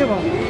接吧。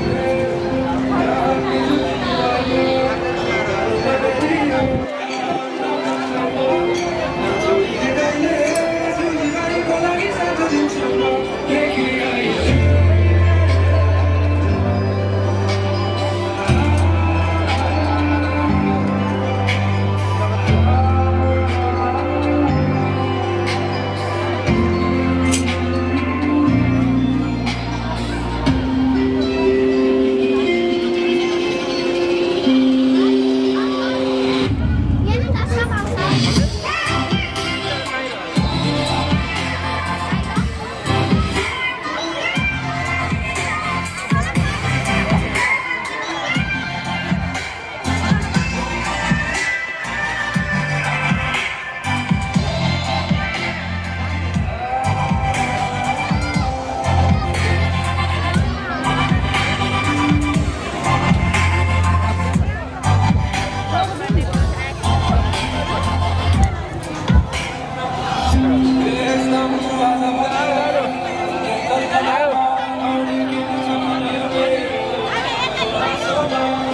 Lord.